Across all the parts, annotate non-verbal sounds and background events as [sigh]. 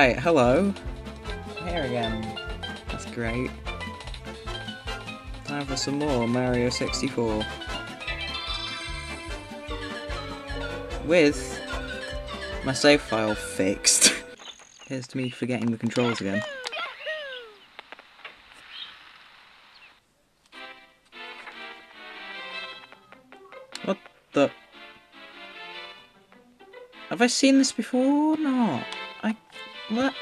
Right, hello. Here again. That's great. Time for some more Mario 64. With my save file fixed. [laughs] Here's to me forgetting the controls again. What the? Have I seen this before? No. I... What?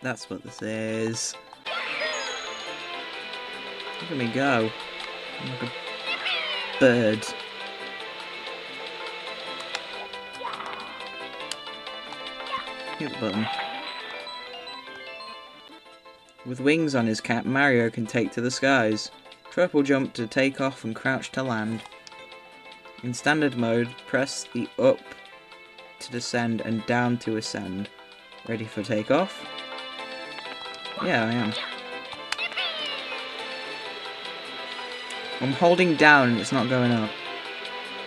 That's what this is. Look at me go. I'm like a bird. Hit the button. With wings on his cap, Mario can take to the skies. Triple jump to take off and crouch to land. In standard mode, press the up to descend and down to ascend. Ready for takeoff? Yeah, I am. I'm holding down and it's not going up.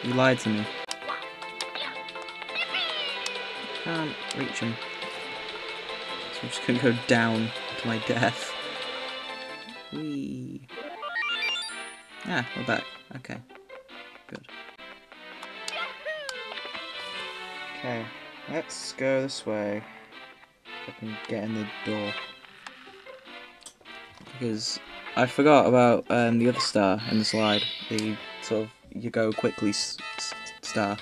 You lied to me. Can't reach him. So I'm just gonna go down to my death. Whee. Ah, we're back. Okay. Good. Okay, let's go this way. I can get in the door. Because I forgot about um, the other star in the slide. The sort of you go quickly star.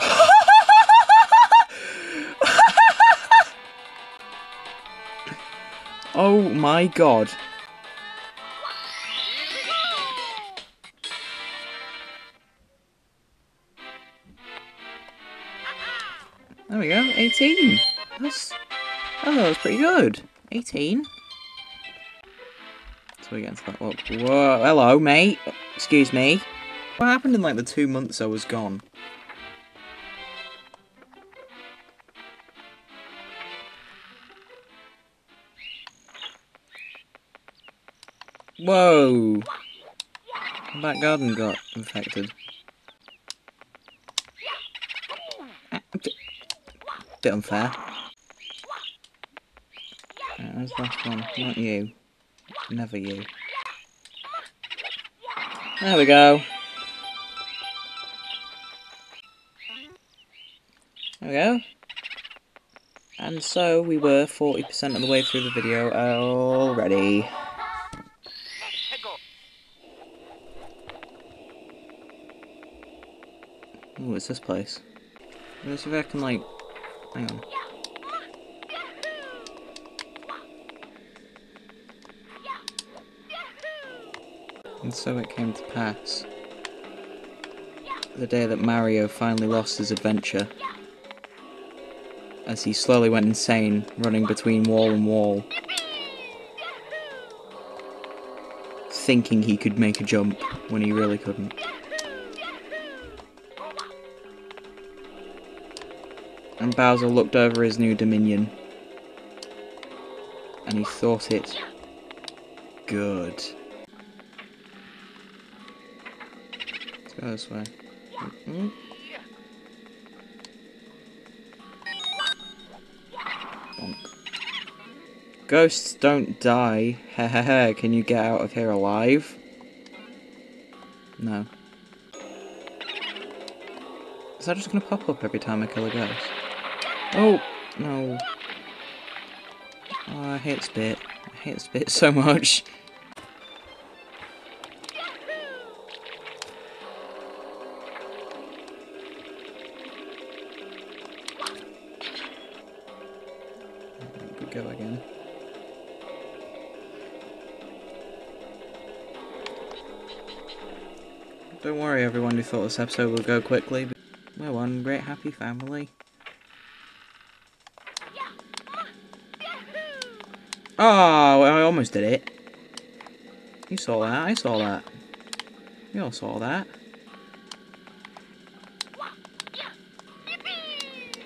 [laughs] oh my god. 18. That's, oh, that was pretty good. 18. So we get into that look. Whoa, hello, mate. Excuse me. What happened in like the two months I was gone? Whoa! My back garden got infected. Bit unfair. Right, where's the last one? Not you. Never you. There we go. There we go. And so we were 40% of the way through the video already. Ooh, what's this place? See if I can like... Hang on. And so it came to pass. The day that Mario finally lost his adventure. As he slowly went insane, running between wall and wall. Thinking he could make a jump when he really couldn't. And Bowser looked over his new dominion. And he thought it good. Let's go this way. Mm -hmm. Ghosts don't die. [laughs] Hehehe, can you get out of here alive? No. Is that just gonna pop up every time I kill a ghost? Oh, no. Oh, I hate this bit. I hate this bit so much. we go again. Don't worry everyone who thought this episode would go quickly. We're one great happy family. Oh, I almost did it. You saw that, I saw that. We all saw that.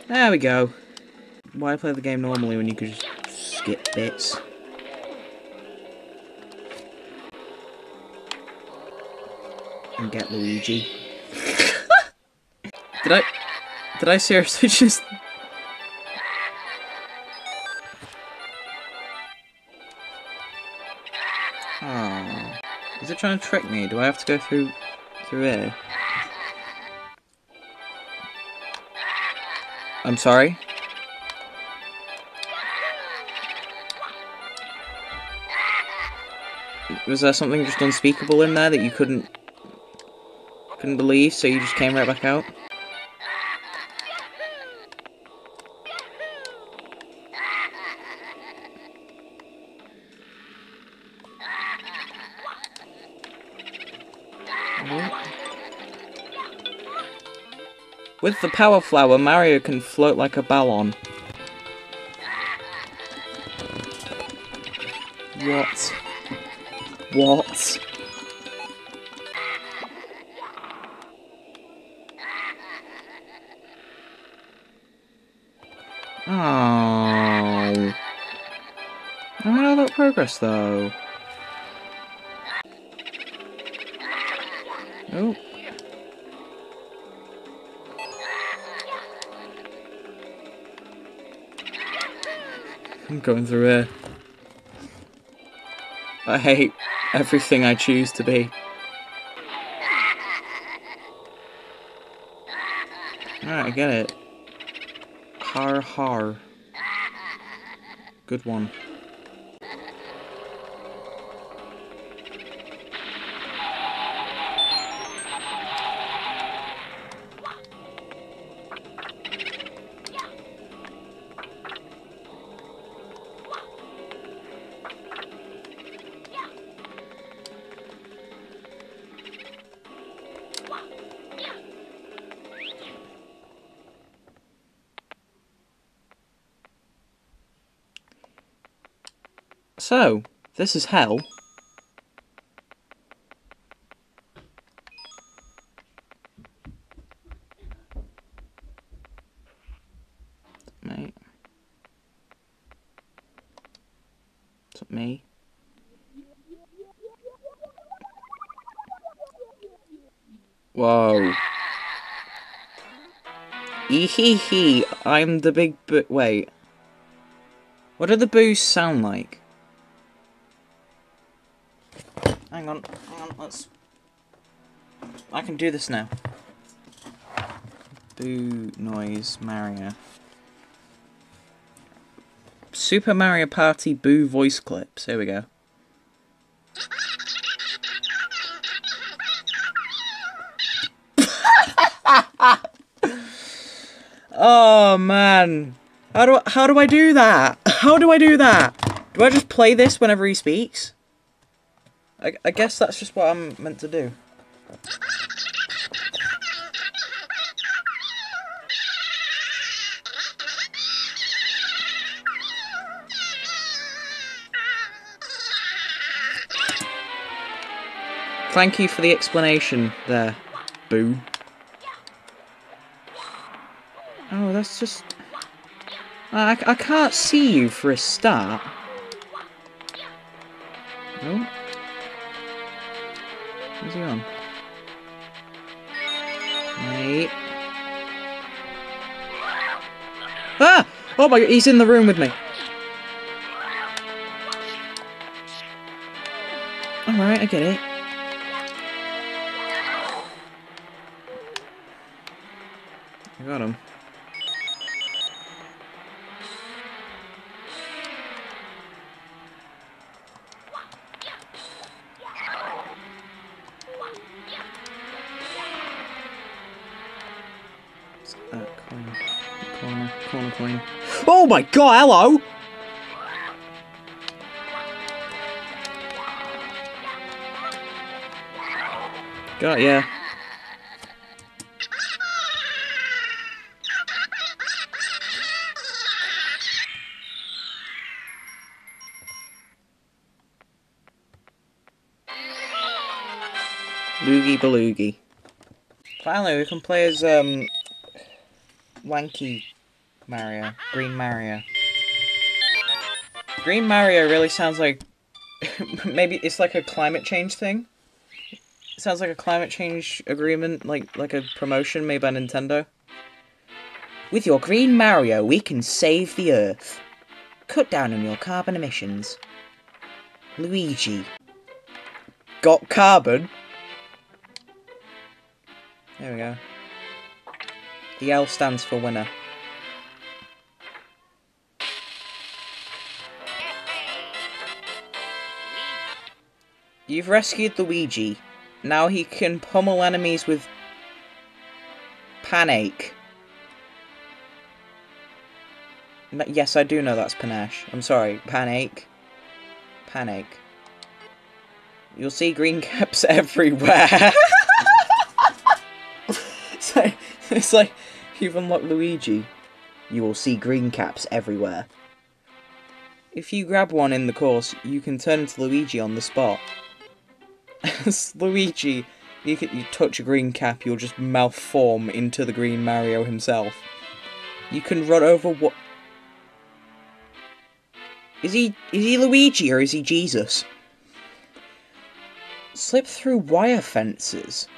There we go. Why play the game normally when you could just skip bits? And get Luigi. [laughs] did I... Did I seriously [laughs] just it trying to trick me? Do I have to go through... through here? I'm sorry? Was there something just unspeakable in there that you couldn't couldn't believe, so you just came right back out? With the power flower, Mario can float like a ballon. What? What? Oh. I don't know about progress though. Oh. I'm going through here. I hate everything I choose to be. Alright, I get it. Har har. Good one. So, this is hell. Mate. Is it me? Eehee I'm the big but wait. What do the boos sound like? Hang on, hang on, let's... I can do this now. Boo noise Mario. Super Mario Party Boo voice clips. Here we go. oh man. How do I, how do I do that? [laughs] How do I do that? Do I just play this whenever he speaks? I, I guess that's just what I'm meant to do. Thank you for the explanation there, Boo. Oh, that's just... I, I can't see you for a start. Where's he? Wait. Ah! Oh my god, he's in the room with me. Alright, I get it. I got him. Oh my god, hello! Got ya. Loogie Baloogie. Finally, we can play as, um, Wanky Mario. Green Mario. Green Mario really sounds like... [laughs] maybe it's like a climate change thing? sounds like a climate change agreement, like like a promotion made by Nintendo. With your green Mario, we can save the Earth. Cut down on your carbon emissions. Luigi. Got carbon? There we go. The L stands for winner. You've rescued Luigi. Now he can pummel enemies with panache. Yes, I do know that's panache. I'm sorry, panache. Panache. You'll see green [laughs] caps everywhere. [laughs] it's, like, it's like you've unlocked Luigi. You will see green caps everywhere. If you grab one in the course, you can turn into Luigi on the spot. As [laughs] Luigi, you, can, you touch a green cap, you'll just malform into the green Mario himself. You can run over what... Is he is he Luigi or is he Jesus? Slip through wire fences.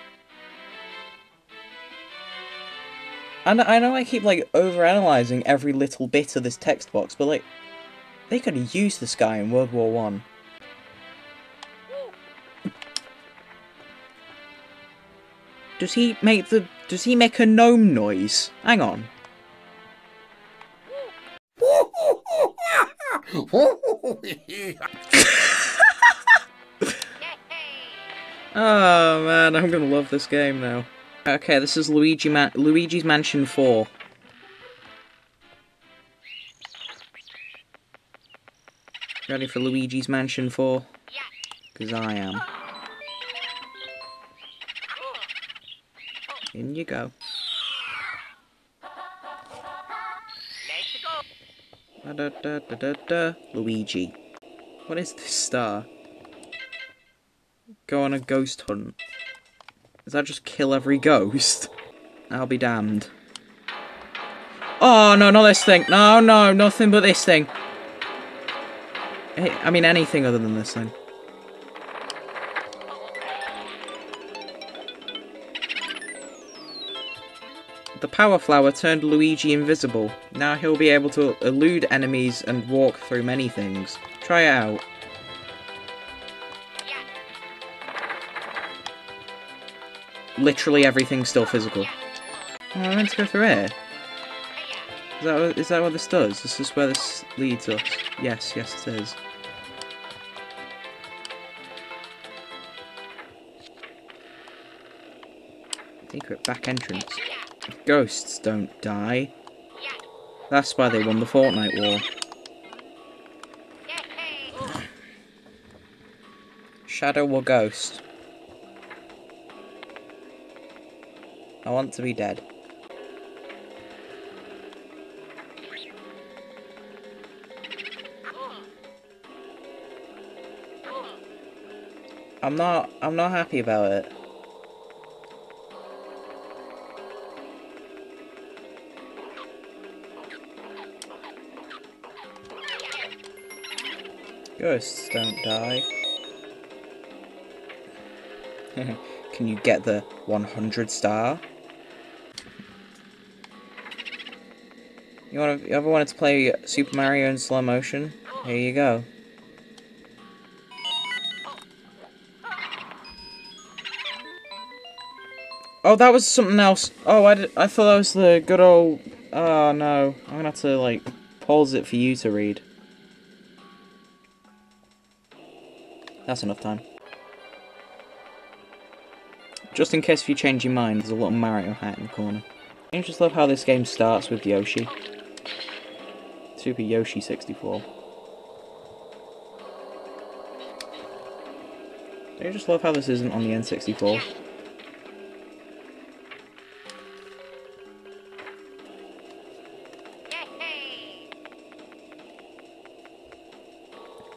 And I know I keep like overanalyzing every little bit of this text box, but like they could have used this guy in World War One. Does he make the does he make a gnome noise? Hang on. oh man, I'm gonna love this game now. Okay, this is Luigi Ma Luigi's Mansion 4. Ready for Luigi's Mansion 4? Because I am. In you go. Da da da da da da. Luigi. What is this star? Go on a ghost hunt. Does that just kill every ghost? I'll be damned. Oh, no, not this thing. No, no, nothing but this thing. I mean, anything other than this thing. Power Flower turned Luigi invisible. Now he'll be able to elude enemies and walk through many things. Try it out. Literally everything's still physical. Oh, I meant to go through here. Is that, that what this does? This is this where this leads us? Yes, yes it is. Secret back entrance. Ghosts don't die. That's why they won the Fortnite War. Shadow or ghost? I want to be dead. I'm not I'm not happy about it. Ghosts don't die. [laughs] Can you get the 100 star? You, wanna, you ever wanted to play Super Mario in slow motion? Here you go. Oh, that was something else. Oh, I, did, I thought that was the good old... Oh, no. I'm gonna have to, like, pause it for you to read. That's enough time. Just in case if you change your mind, there's a little Mario hat in the corner. I just love how this game starts with Yoshi. Super Yoshi 64. I just love how this isn't on the N64.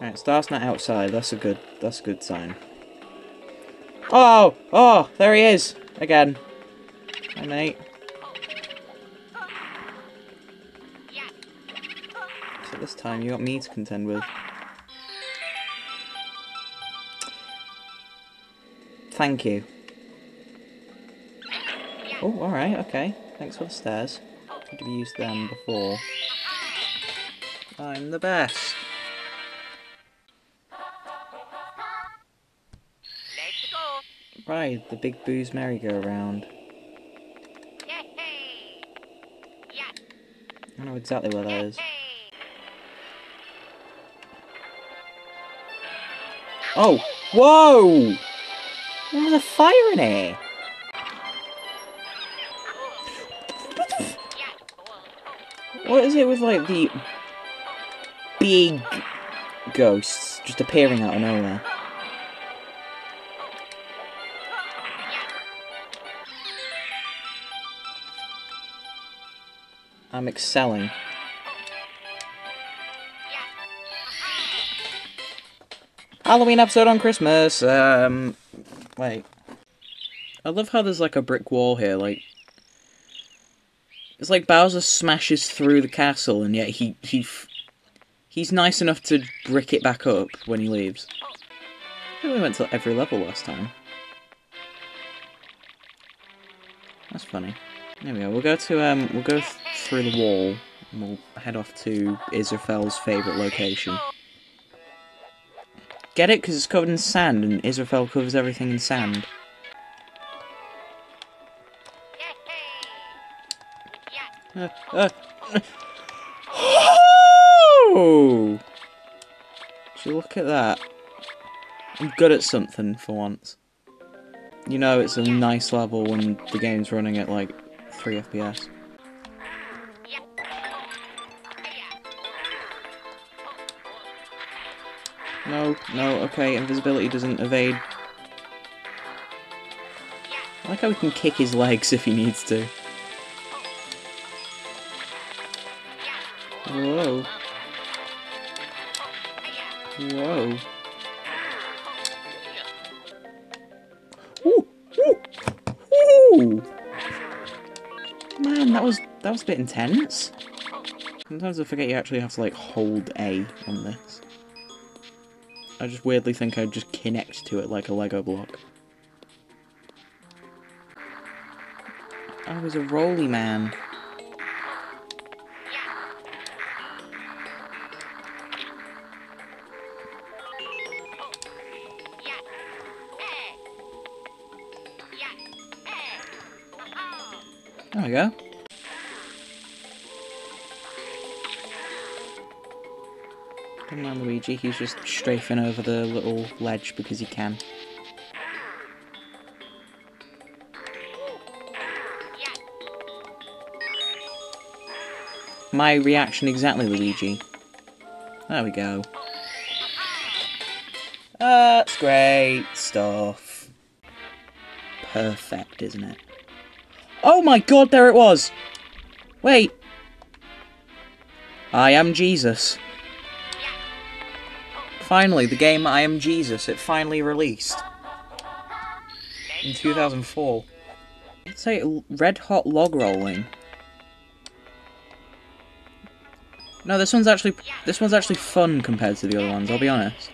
Right, star's not outside. That's a good. That's a good sign. Oh, oh, there he is again. Hi, mate. So this time you got me to contend with. thank you. Oh, alright, okay. Thanks for the stairs. Could have used them before. I'm the best. Right, the big Boo's merry-go-round. I know exactly where that is. Oh! Whoa! There's a fire in here! What is it with, like, the big ghosts just appearing out of nowhere? I'm excelling. Halloween episode on Christmas. Um, wait. I love how there's like a brick wall here. Like, it's like Bowser smashes through the castle, and yet he he he's nice enough to brick it back up when he leaves. I think we went to every level last time. That's funny. There we go. We'll go to um. We'll go th- through the wall. And we'll head off to Israfel's favorite location. Get it? Because it's covered in sand, and Israfel covers everything in sand. Uh, uh. Oh! So look at that. I'm good at something for once. You know it's a nice level when the game's running at like 3 FPS. No, no, okay, invisibility doesn't evade. I like how we can kick his legs if he needs to. Whoa. Whoa. Ooh, ooh, ooh. That was that was a bit intense. Sometimes I forget you actually have to like hold A on this. I just weirdly think I'd just connect to it like a Lego block. I was a roly man. There we go. Don't Luigi, he's just strafing over the little ledge because he can. My reaction exactly, Luigi. There we go. That's great stuff. Perfect, isn't it? Oh my god, there it was! Wait. I am Jesus. Finally, the game I Am Jesus, it finally released. In 2004. Let's say Red Hot Log Rolling. No, this one's actually this one's actually fun compared to the other ones. I'll be honest.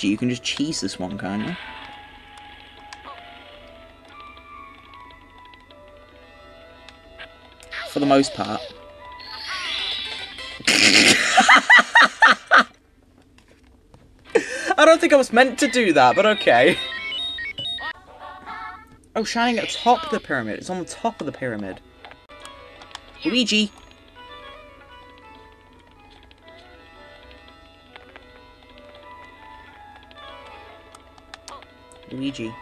Luigi you can just cheese this one, can't you? For the most part. [laughs] I don't think I was meant to do that, but okay. Oh, shining at the top of the pyramid. It's on the top of the pyramid. Luigi! Yeah.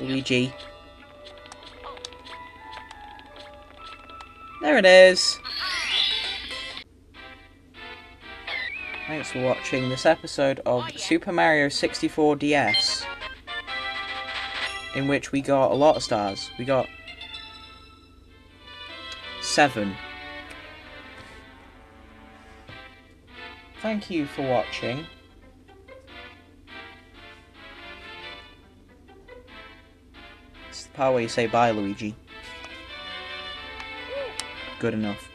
Luigi. There it is. Thanks for watching this episode of Super Mario 64 DS. In which we got a lot of stars. We got seven. Thank you for watching. It's the where you say bye, Luigi. Good enough.